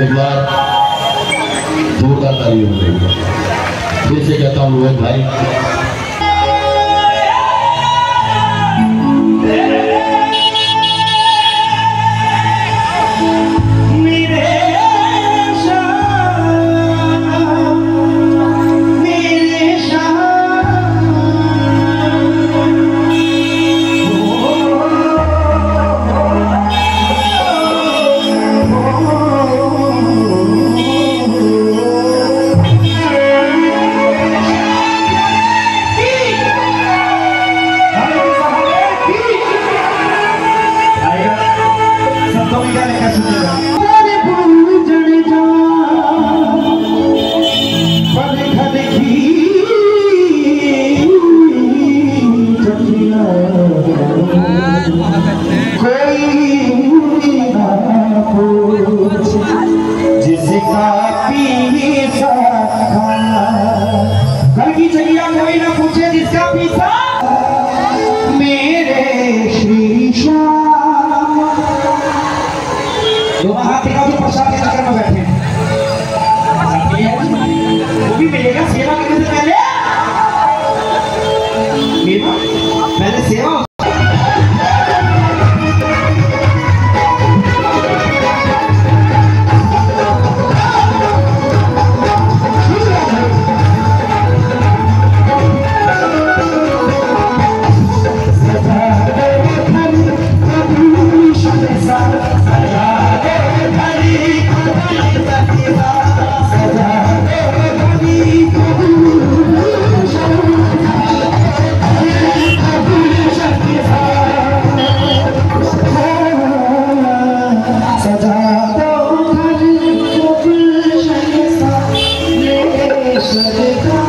इस्तेमाल धोखाधड़ी हो रही है फिर से कहता हूँ लोग भाई की जगिया कोई ना पूछे जिसका पीछा। मेरे श्री श्याम। दोनों हाथ दिखा दो प्रसाद के चक्कर में बैठे Música